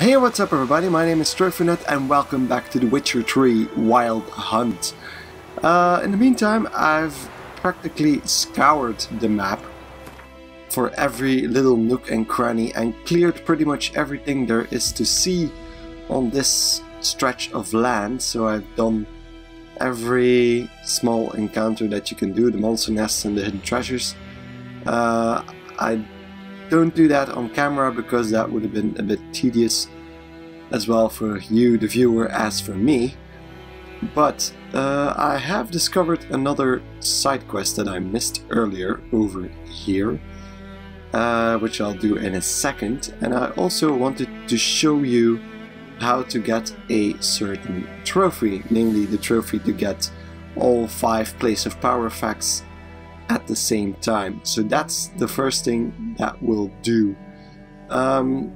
Hey, what's up everybody? My name is TroVNut and welcome back to The Witcher 3 Wild Hunt. Uh, in the meantime, I've practically scoured the map for every little nook and cranny and cleared pretty much everything there is to see on this stretch of land. So I've done every small encounter that you can do, the monster nests and the hidden treasures. Uh, I don't do that on camera because that would have been a bit tedious as well for you, the viewer, as for me. But uh, I have discovered another side quest that I missed earlier over here, uh, which I'll do in a second. And I also wanted to show you how to get a certain trophy, namely the trophy to get all five Place of Power effects at the same time. So that's the first thing that we'll do. Um,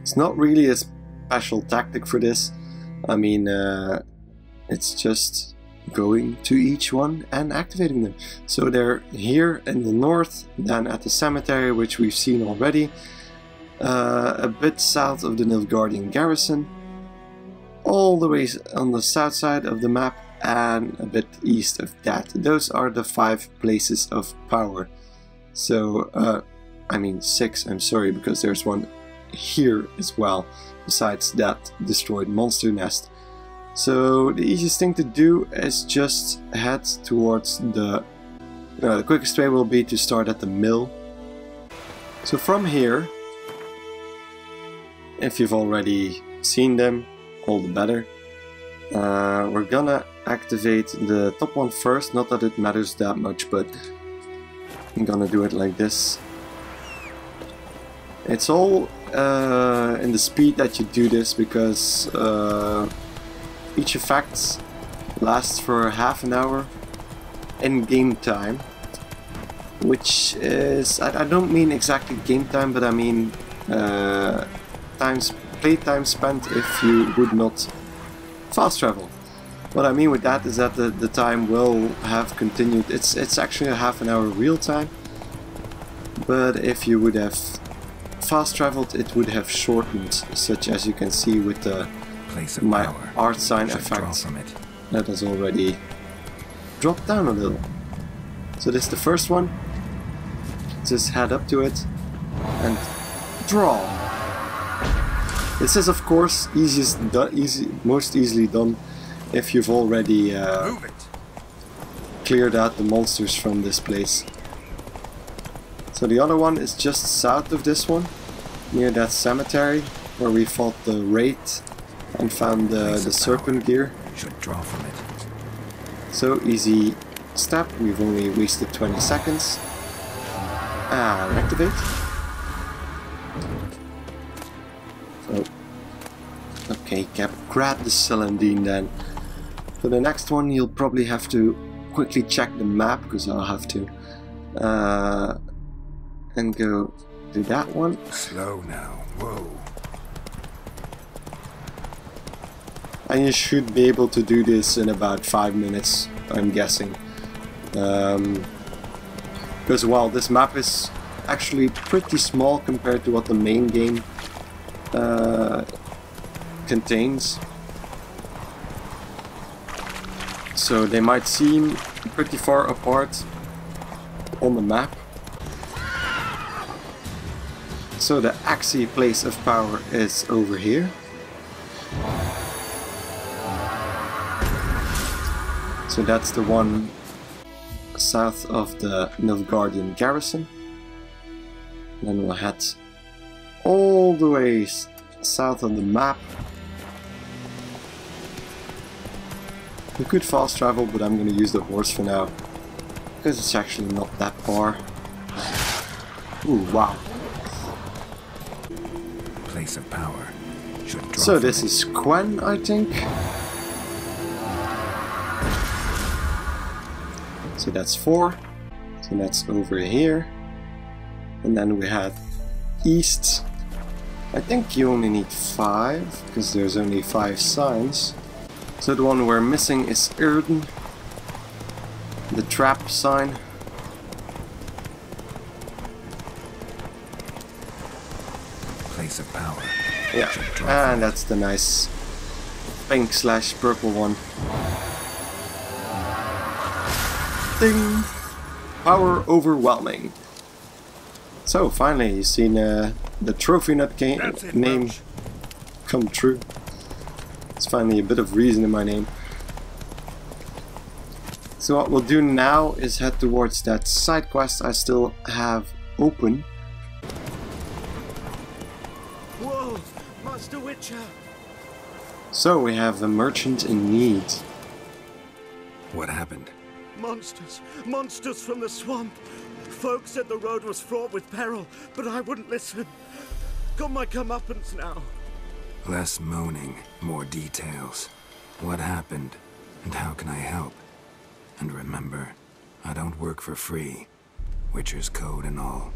it's not really a special tactic for this. I mean, uh, it's just going to each one and activating them. So they're here in the north, then at the cemetery, which we've seen already, uh, a bit south of the Nilfgaardian garrison, all the way on the south side of the map and a bit east of that. Those are the five places of power. So, uh, I mean six, I'm sorry, because there's one here as well, besides that destroyed monster nest. So the easiest thing to do is just head towards the... Uh, the quickest way will be to start at the mill. So from here, if you've already seen them, all the better. Uh, we're gonna activate the top one first, not that it matters that much, but I'm gonna do it like this. It's all uh, in the speed that you do this because uh, each effect lasts for half an hour in game time which is, I, I don't mean exactly game time but I mean uh, times, play time spent if you would not fast travel. What I mean with that is that the, the time will have continued, it's, it's actually a half an hour real time but if you would have fast traveled it would have shortened, such as you can see with the Place of my power. Aard sign effect that has already dropped down a little. So this is the first one. Just head up to it and draw. This is of course easiest, easy, most easily done if you've already uh, cleared out the monsters from this place. So the other one is just south of this one, near that cemetery where we fought the Wraith and found the, the Serpent gear. Should draw from it. So easy step, we've only wasted 20 seconds. And activate. So, okay, Cap, grab the Celandine then. For the next one you'll probably have to quickly check the map, because I'll have to. Uh, and go do that one. Slow now. Whoa. And you should be able to do this in about five minutes, I'm guessing. Um, because while this map is actually pretty small compared to what the main game uh, contains. So they might seem pretty far apart on the map. So the Axii place of power is over here. So that's the one south of the Nilfgaardian garrison. then we'll head all the way south on the map. We could fast travel, but I'm going to use the horse for now. Because it's actually not that far. Ooh, wow place of power. so this it. is Quen, I think. So that's four. So that's over here. And then we have east. I think you only need five, because there's only five signs. So the one we're missing is Yrden. The trap sign. place of power Yeah, and that's the nice pink slash purple one. Ding! Power overwhelming. So finally, you've seen uh, the trophy nut game name Welch. come true. It's finally a bit of reason in my name. So what we'll do now is head towards that side quest I still have open. Whoa, Master Witcher! So we have a merchant in need. What happened? Monsters, monsters from the swamp. Folk said the road was fraught with peril, but I wouldn't listen. Got my comeuppance now. Less moaning, more details. What happened, and how can I help? And remember, I don't work for free. Witcher's code and all.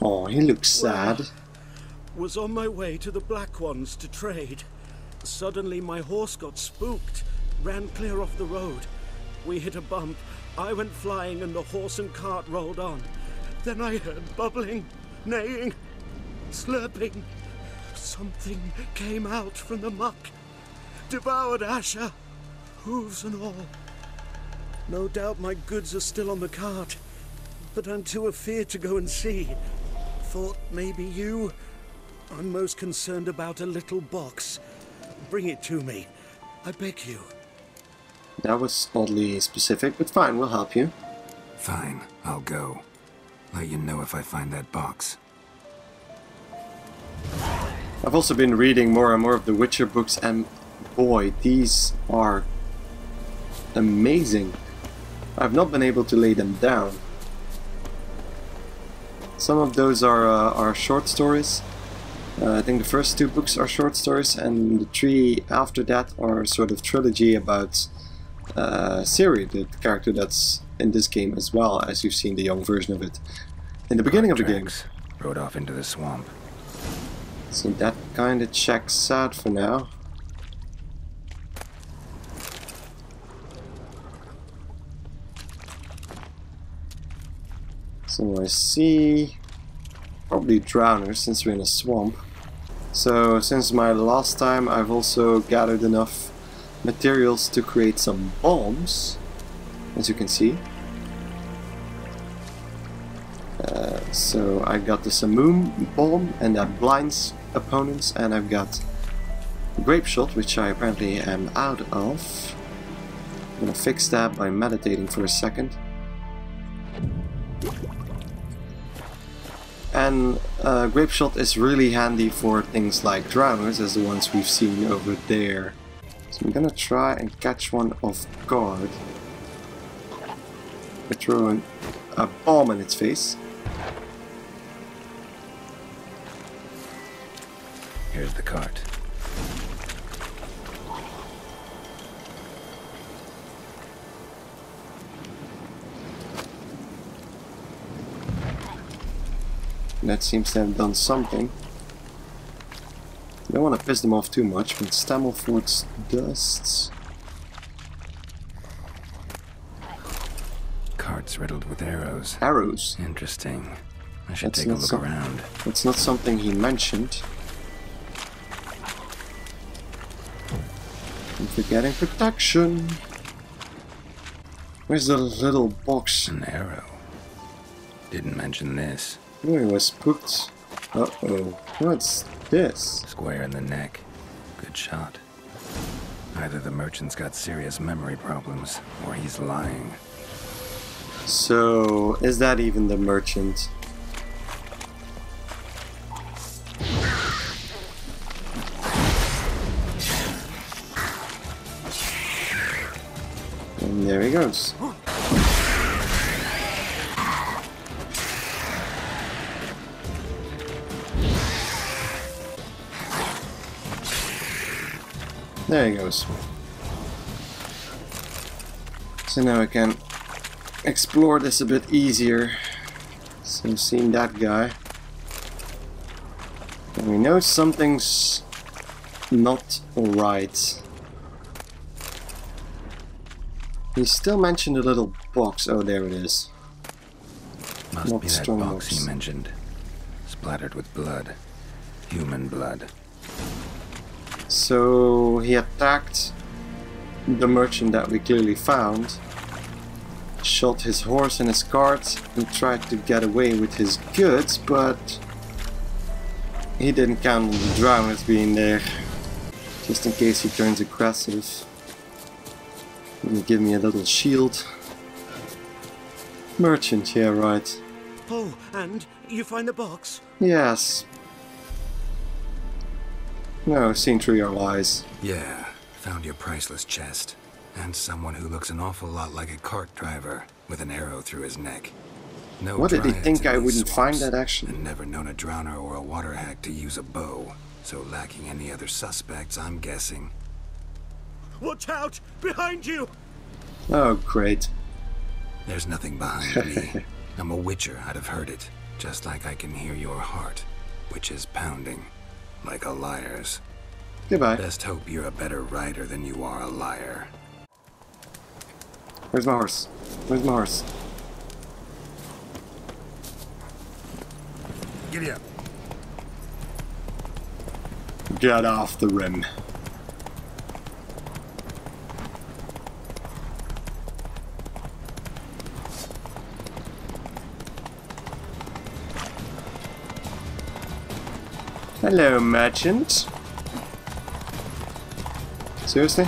Oh, he looks sad. Was on my way to the Black Ones to trade. Suddenly my horse got spooked, ran clear off the road. We hit a bump. I went flying and the horse and cart rolled on. Then I heard bubbling, neighing, slurping. Something came out from the muck. Devoured Asher, hooves and all. No doubt my goods are still on the cart, but I'm too afeard to go and see. Thought maybe you. I'm most concerned about a little box. Bring it to me. I beg you. That was oddly specific, but fine, we'll help you. Fine, I'll go. Let you know if I find that box. I've also been reading more and more of the Witcher books, and boy, these are amazing. I've not been able to lay them down. Some of those are uh, are short stories. Uh, I think the first two books are short stories, and the three after that are sort of trilogy about uh, Ciri, the character that's in this game as well, as you've seen the young version of it in the beginning of the game. Tracks Rode off into the swamp. So that kind of checks out for now. So I see probably drowners since we're in a swamp. So since my last time I've also gathered enough materials to create some bombs, as you can see. Uh, so I got the Samum bomb and that blinds opponents and I've got Grape Shot which I apparently am out of. I'm gonna fix that by meditating for a second. And uh, Grape Shot is really handy for things like drowners as the ones we've seen over there. So I'm gonna try and catch one off guard. By throwing a bomb in its face. Here's the cart. That seems to have done something. Don't want to piss them off too much, but Stammelford's dusts. Cart's riddled with arrows. Arrows. Interesting. I should That's take a look around. That's not something he mentioned. I'm forgetting protection. Where's the little box? An arrow. Didn't mention this. Oh, it was put. Uh oh. What's this? Square in the neck. Good shot. Either the merchant's got serious memory problems, or he's lying. So, is that even the merchant? There he goes. So now I can explore this a bit easier. So seeing that guy. And we know something's not right. He still mentioned a little box. Oh, there it is. Must Not be that strong box he mentioned. splattered with blood. Human blood. So he attacked the merchant that we clearly found, shot his horse and his cart, and tried to get away with his goods, but he didn't count on the drowners being there, just in case he turns aggressive. Gonna give me a little shield. Merchant, yeah, right. Oh, and you find the box? Yes. No, seen through your lies. Yeah, found your priceless chest. And someone who looks an awful lot like a cart driver, with an arrow through his neck. No What did he think I wouldn't find swamps, that actually? And never known a drowner or a water hag to use a bow. So lacking any other suspects, I'm guessing. Watch out! Behind you! Oh, great. There's nothing behind me. I'm a witcher, I'd have heard it. Just like I can hear your heart, which is pounding. Like a liar's. Goodbye. Best hope you're a better rider than you are a liar. Where's my horse? Where's my horse? Giddy up. Get off the rim. Hello, merchant. Seriously?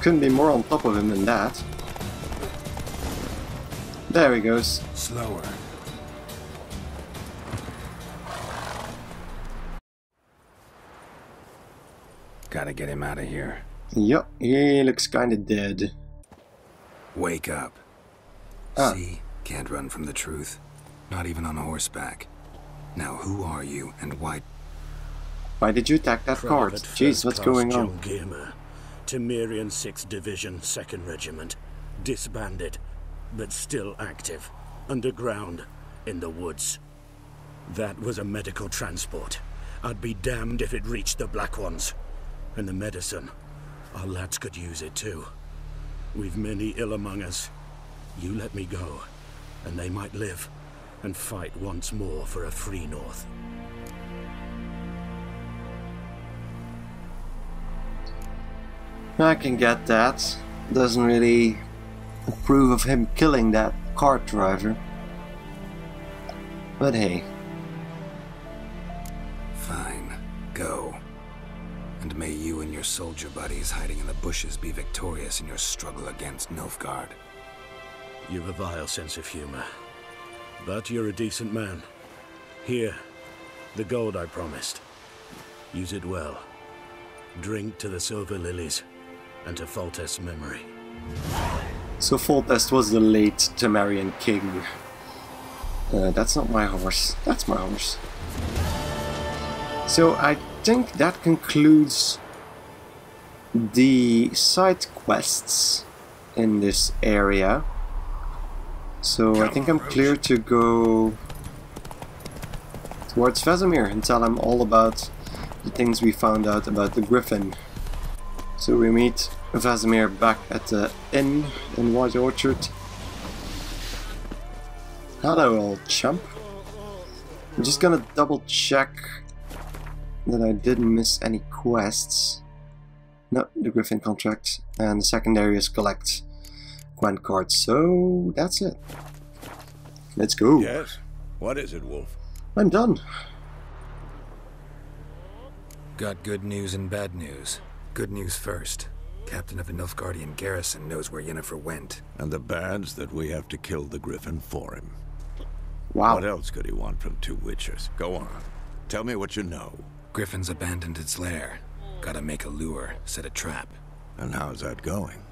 Couldn't be more on top of him than that. There he goes. Slower. Gotta get him out of here. Yup, he looks kinda dead. Wake up. Ah. See? Can't run from the truth. Not even on horseback. Now who are you and why Why did you attack that cart? Private Jeez, what's First going Class on? John Giermer, Temerian 6th Division, 2nd Regiment. Disbanded, but still active. Underground, in the woods. That was a medical transport. I'd be damned if it reached the Black Ones. And the medicine. Our lads could use it too. We've many ill among us. You let me go, and they might live and fight once more for a free North. I can get that. Doesn't really approve of him killing that cart driver. But hey, Fine. Go. And may you and your soldier buddies hiding in the bushes be victorious in your struggle against Nilfgaard. You've a vile sense of humor. But you're a decent man. Here, the gold I promised. Use it well. Drink to the silver lilies, and to Foltest's memory. so Foltest was the late Temerian king. Uh, that's not my horse. That's my horse. So I think that concludes the side quests in this area. So I think I'm clear to go towards Vesemir and tell him all about the things we found out about the Griffin. So we meet Vesemir back at the inn in White Orchard. Hello, old chump. I'm just gonna double check that I didn't miss any quests. No, the Griffin contract. And the secondary is collect Gwent cards. So that's it. Let's go. Yes? What is it, Wolf? I'm done. Got good news and bad news. Good news first. Captain of the Nilfgaardian garrison knows where Yennefer went. And the bad's that we have to kill the Griffin for him. Wow. What else could he want from two Witchers? Go on. Tell me what you know. Griffin's abandoned its lair. Gotta make a lure, set a trap. And how's that going?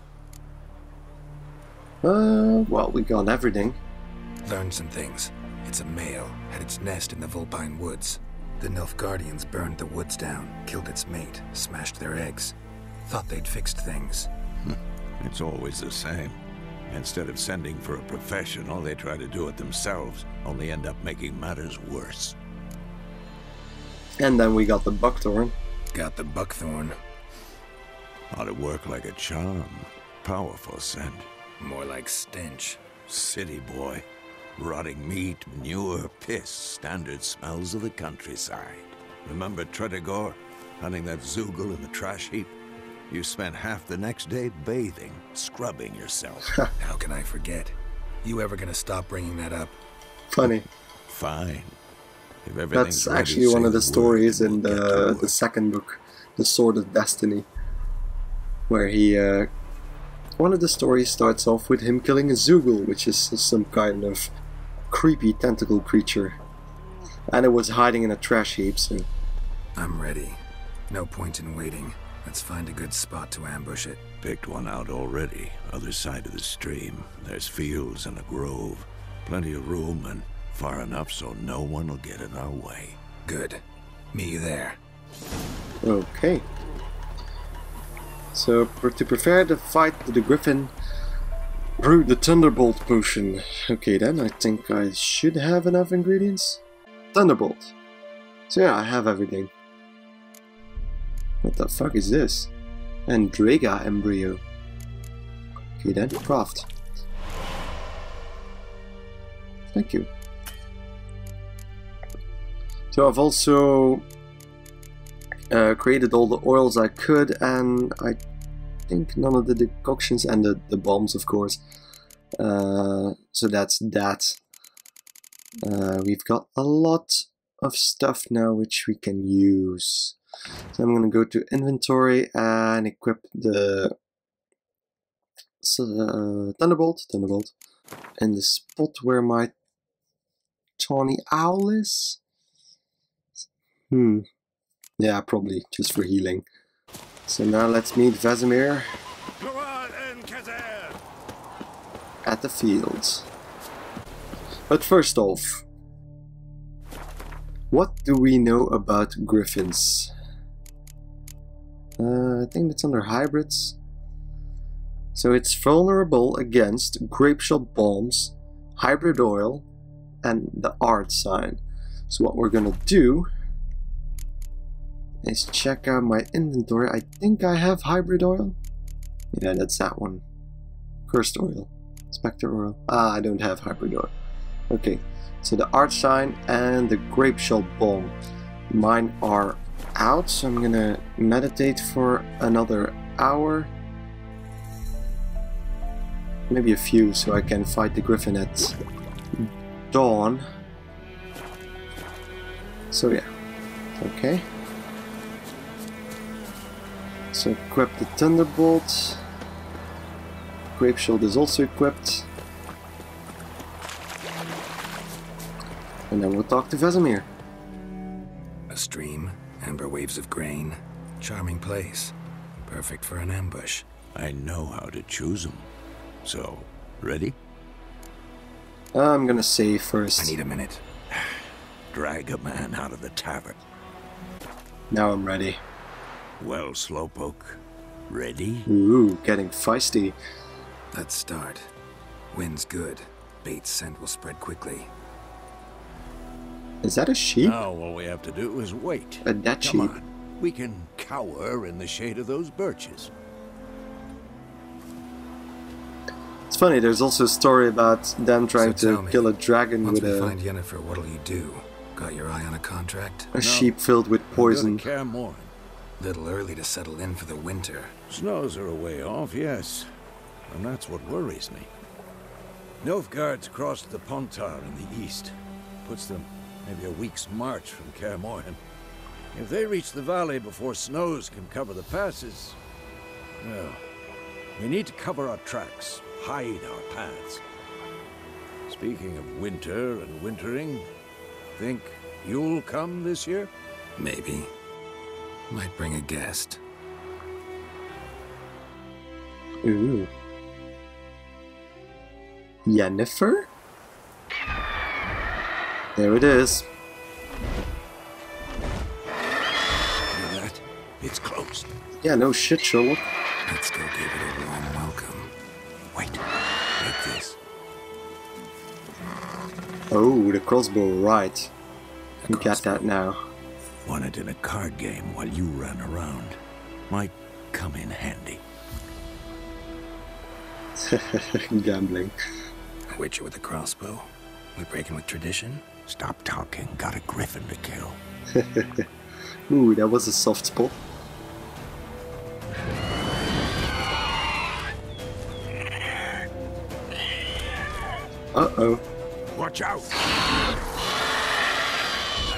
Uh, well, we got everything. Learned some things. It's a male, had its nest in the Vulpine Woods. The Nilfgaardians burned the woods down, killed its mate, smashed their eggs. Thought they'd fixed things. It's always the same. Instead of sending for a professional, they try to do it themselves, only end up making matters worse. And then we got the Buckthorn. Got the buckthorn. Ought to work like a charm. Powerful scent. More like stench. City boy. Rotting meat, manure, piss, standard smells of the countryside. Remember Tretogor? Hunting that Zeugl in the trash heap? You spent half the next day bathing, scrubbing yourself. How can I forget? You ever gonna stop bringing that up? Funny. Fine. That's actually one of the stories in we'll get to the the second book, The Sword of Destiny, where he uh, one of the stories starts off with him killing a Zeugl, which is some kind of creepy tentacle creature, and it was hiding in a trash heap. So I'm ready. No point in waiting. Let's find a good spot to ambush it. Picked one out already. Other side of the stream. There's fields and a grove. Plenty of room and far enough so no one will get in our way. Good. Me there. okay. So to prepare the fight the Griffin, brew the Thunderbolt potion. Okay then, I think I should have enough ingredients. Thunderbolt. So yeah, I have everything. What the fuck is this? Endrega embryo. Okay then, craft. Thank you. So I've also uh, created all the oils I could, and I think none of the decoctions and the, the bombs, of course. Uh, so that's that. Uh, we've got a lot of stuff now which we can use. So I'm gonna go to inventory and equip the uh, Thunderbolt, Thunderbolt, in the spot where my tawny owl is. Hmm. Yeah, probably just for healing. So now let's meet Vesemir at the fields. But first off, what do we know about griffins? Uh, I think it's under hybrids. So it's vulnerable against grape shot bombs, hybrid oil, and the Aard sign. So what we're gonna do is check out my inventory. I think I have hybrid oil. Yeah, that's that one. Cursed oil. Spectre oil. Ah, I don't have hybrid oil. Okay, so the Aard sign and the grape Shell bomb. Mine are out, so I'm gonna meditate for another hour. Maybe a few, so I can fight the griffin at dawn. So yeah, okay. So equip the Thunderbolt. Grape Shield is also equipped. And then we'll talk to Vesemir. A stream, amber waves of grain. Charming place. Perfect for an ambush. I know how to choose them. So, ready? I'm gonna save first. I need a minute. Drag a man out of the tavern. Now I'm ready. Well, Slowpoke, ready? Ooh, getting feisty. Let's start. Wind's good. Bait's scent will spread quickly. Is that a sheep? Now all we have to do is wait. A dead Come sheep. on. We can cower in the shade of those birches. It's funny, there's also a story about them trying So to kill a dragon Once with we a, find Yennefer, what'll you do? Got your eye on a contract? a sheep filled with poison. To Kaer Morhen. Little early to settle in for the winter. Snows are a way off, yes. And that's what worries me. Nilfgaard's crossed the Pontar in the east. Puts them maybe a week's march from Kaer Morhen. If they reach the valley before snows can cover the passes, well, we need to cover our tracks, hide our paths. Speaking of winter and wintering, think you'll come this year? Maybe. Might bring a guest. Ooh. Yennefer? There it is. Hear that? It's close. Yeah, no shit, Sherlock. Let's go give it a warm welcome. Wait, take this. Oh, the crossbow, right. A You get that now. Won it in a card game while you ran around. Might come in handy. Gambling. A witcher with a crossbow. We breaking with tradition? Stop talking. Got a griffin to kill. Ooh, that was a soft spot. Uh-oh. Watch out!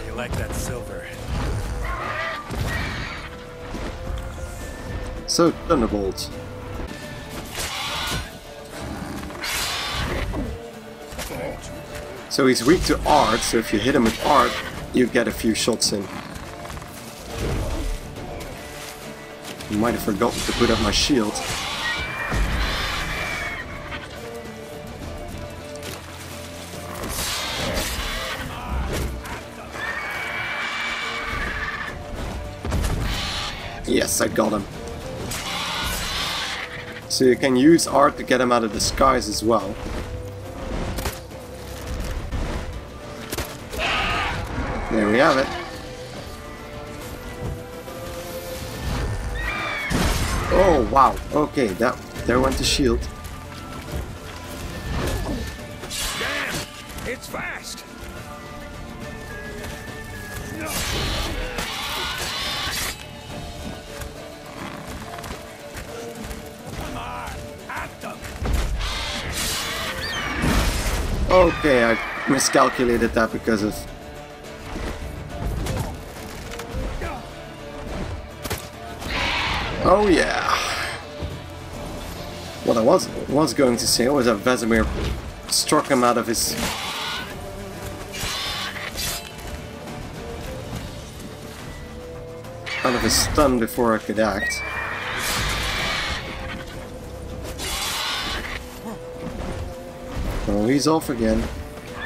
You like that silver? So, Thunderbolt. So he's weak to Aard, so if you hit him with Aard, you get a few shots in. I might have forgotten to put up my shield. Yes, I got him. So you can use Aard to get him out of disguise as well. There we have it. Oh wow, okay, that there went the shield. Damn! It's fast! Okay, I miscalculated that because of Oh yeah. What I was was going to say was that Vesemir struck him out of his out of his stun before I could act. Oh, he's off again.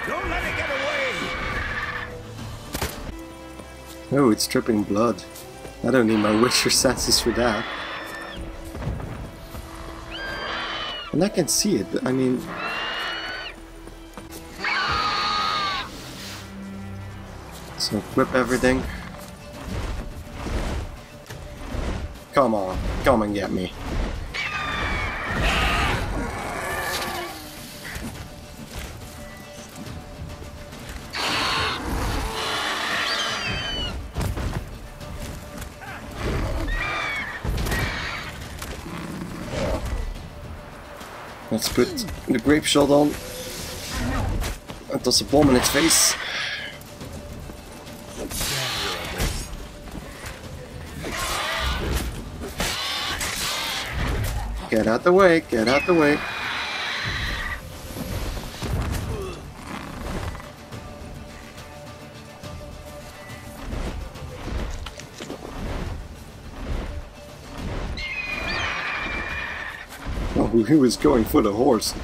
Don't let it get away! Oh, it's dripping blood. I don't need my Witcher senses for that. And I can see it, but I mean... So equip everything. Come on, come and get me. Let's put the grape shot on. And toss a bomb in its face. Get out the way, get out the way. He was going for the horse.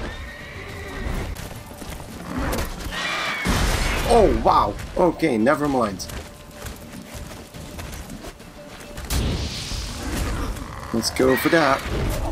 Oh, wow. Okay, never mind. Let's go for that.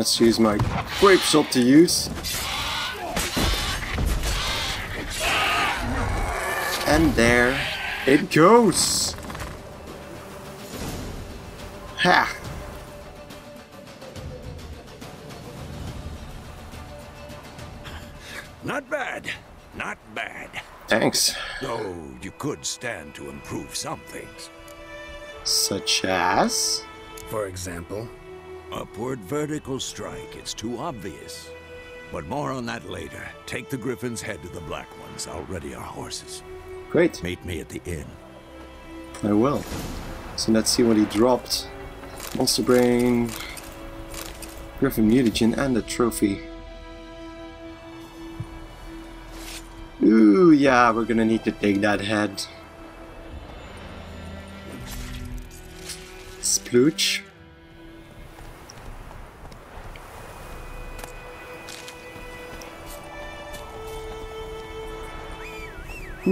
Let's use my grape shot to use. And there it goes. Ha! Not bad. Not bad. Thanks. Though you could stand to improve some things. Such as? For example, Upward vertical strike, it's too obvious. But more on that later. Take the Griffin's head to the Black Ones. I'll ready our horses. Great, Meet me at the inn. I will. So let's see what he dropped. Monster Brain, Griffin Mutagen, and a trophy. Ooh, yeah, we're gonna need to take that head. Splooch.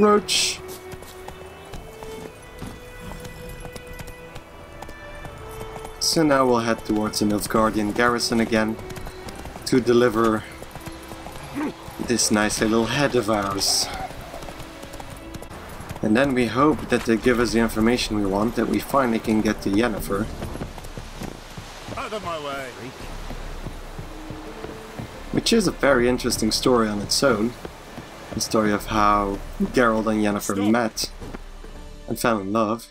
Roach. So now we'll head towards the Nilfgaardian garrison again to deliver this nice little head of ours. And then we hope that they give us the information we want, that we finally can get to Yennefer. Out of my way! Which is a very interesting story on its own. The story of how Geralt and Yennefer Stop. met and fell in love.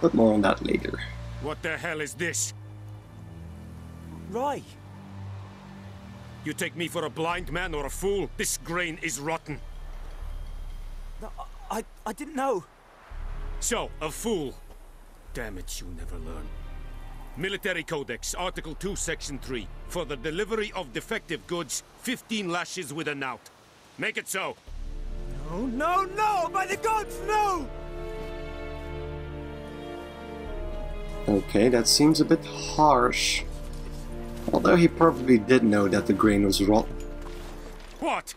But more on that later. What the hell is this? Right. You take me for a blind man or a fool? This grain is rotten. No, I, I didn't know. So, a fool. Damn it, you never learn. Military Codex, Article 2, Section 3. For the delivery of defective goods, 15 lashes with a knout. Make it so. No, no, no! By the gods, no! Okay, that seems a bit harsh. Although he probably did know that the grain was rotten. What?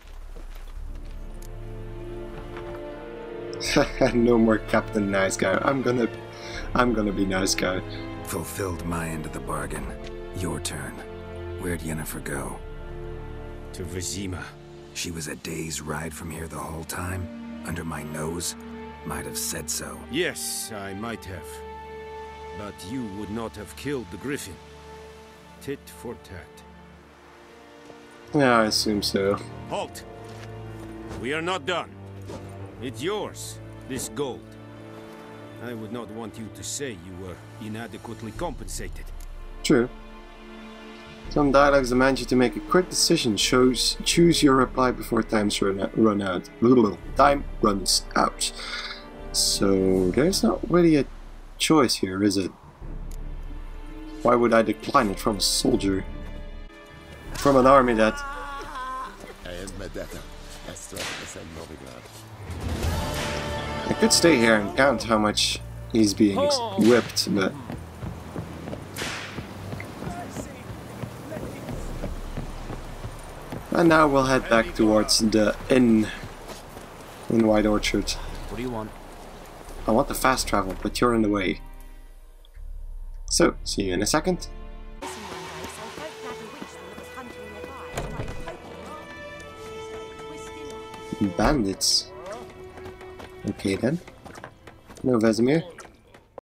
no more Captain Nice Guy. I'm gonna... I'm gonna be nice guy. Fulfilled my end of the bargain. Your turn. Where'd Yennefer go? To Vizima. She was a day's ride from here the whole time? Under my nose? Might have said so. Yes, I might have. But you would not have killed the griffin. Tit for tat. Yeah, I assume so. Halt! We are not done. It's yours, this gold. I would not want you to say you were inadequately compensated. True. Some dialogues demand you to make a quick decision. Shows choose your reply before time's run, run out. Time runs out. So there's not really a choice here, is it? Why would I decline it from a soldier? From an army that I could stay here and count how much he's being oh. whipped, but And now we'll head back towards the inn in White Orchard. What do you want? I want the fast travel, but you're in the way. So, see you in a second. Listen one day, so folk bloody witchman that was hunting nearby started poking up. Twisting Bandits. Okay then. No Vesemir.